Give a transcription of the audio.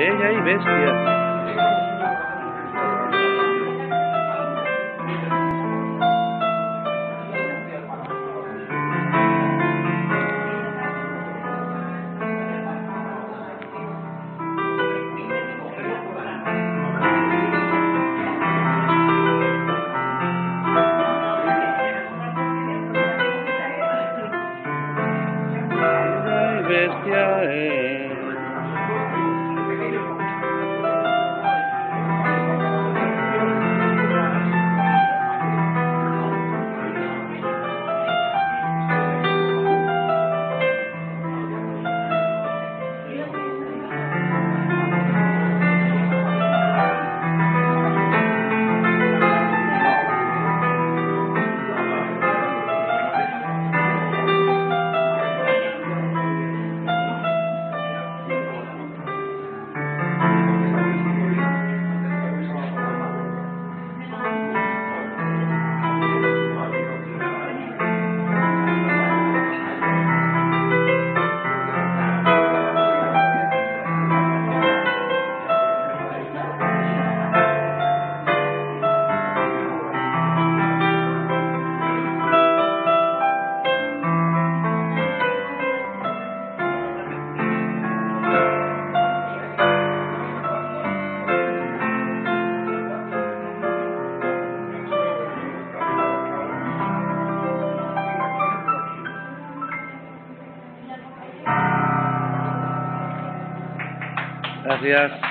Bella y bestia. Bestia es. Gracias.